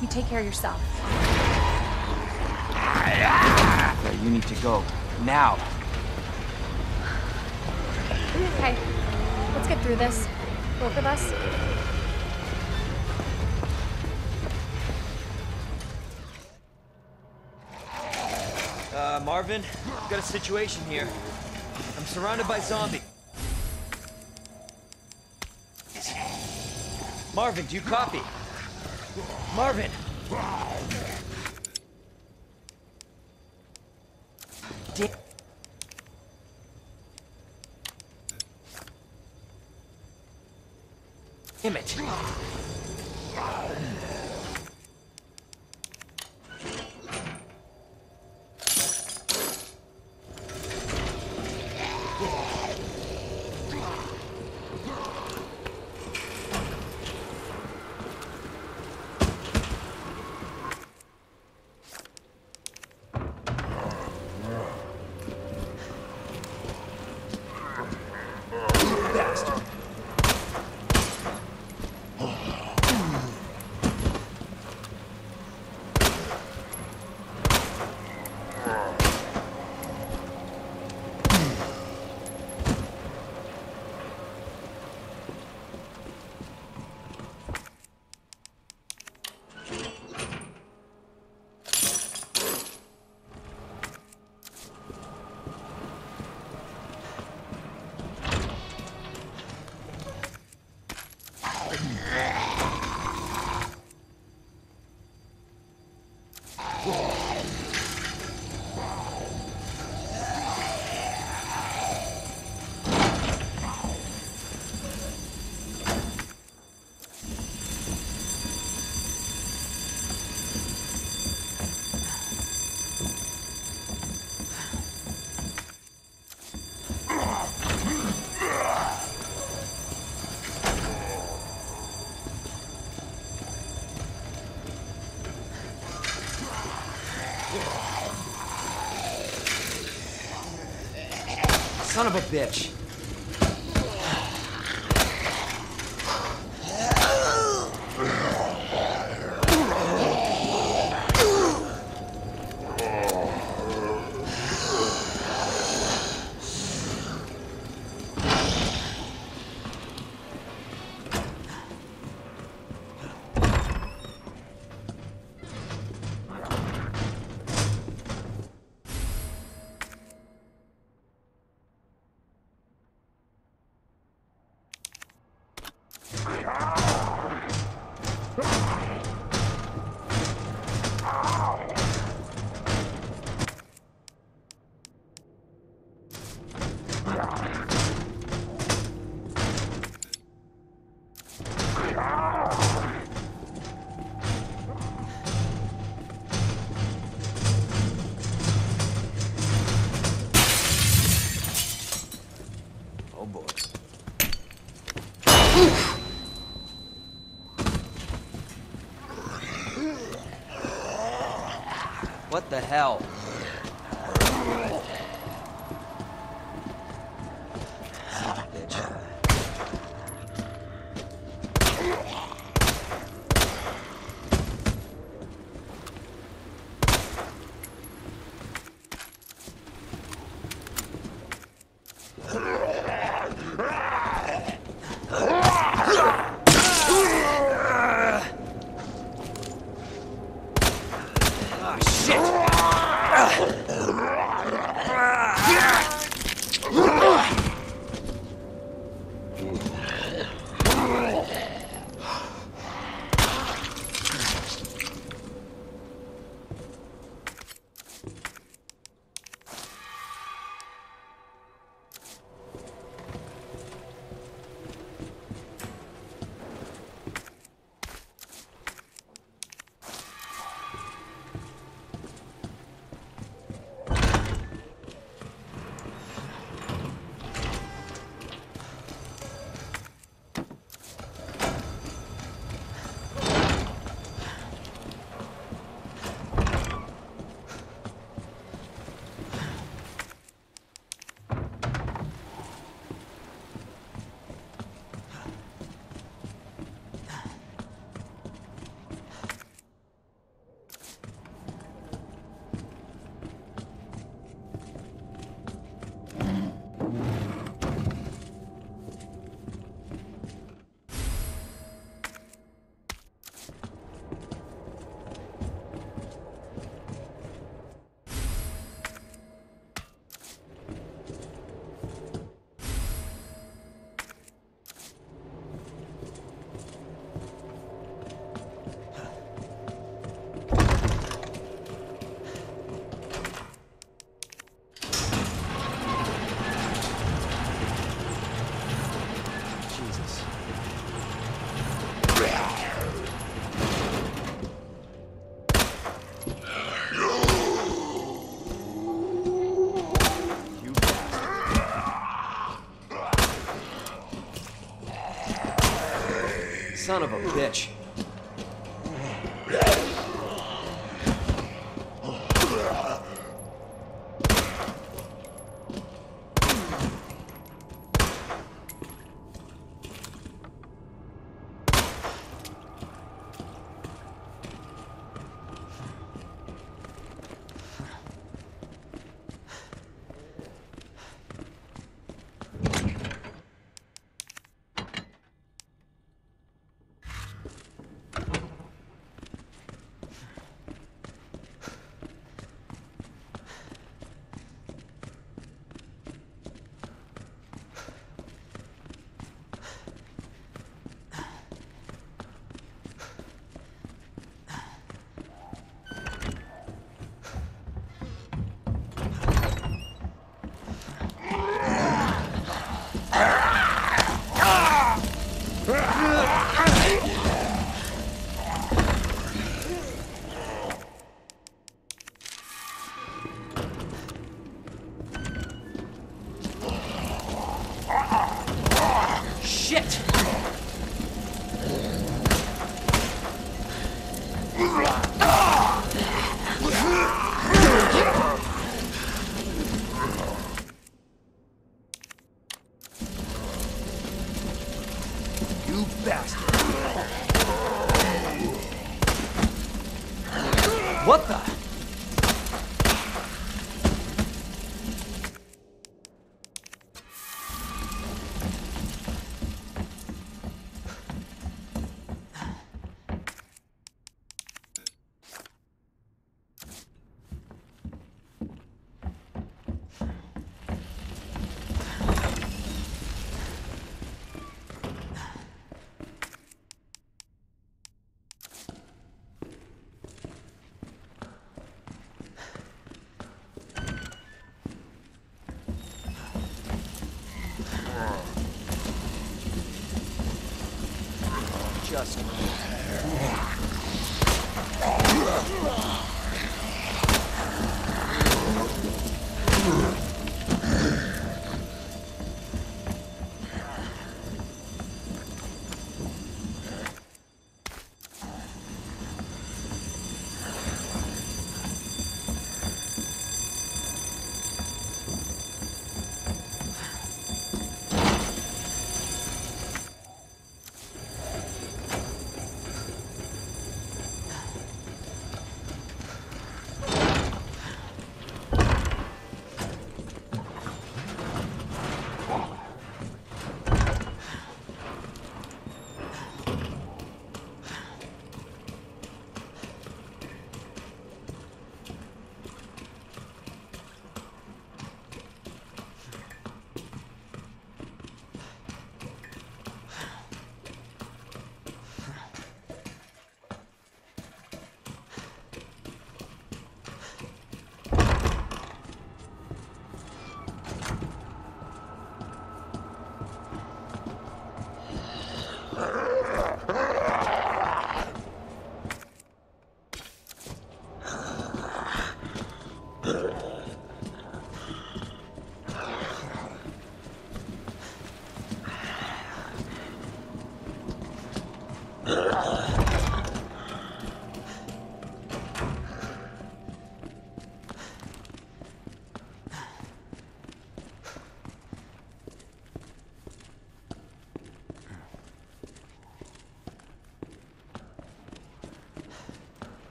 You take care of yourself. Claire, you need to go. Now! Okay, let's get through this. Both of us. Uh, Marvin, I've got a situation here. I'm surrounded by zombies. Marvin, do you copy? Marvin! Damn. It. Son of a bitch! What the hell? Son of a bitch. Just.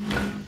Mm-hmm.